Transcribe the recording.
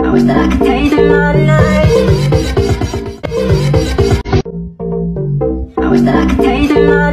I wish that I could taste them all night I wish that I could take my. all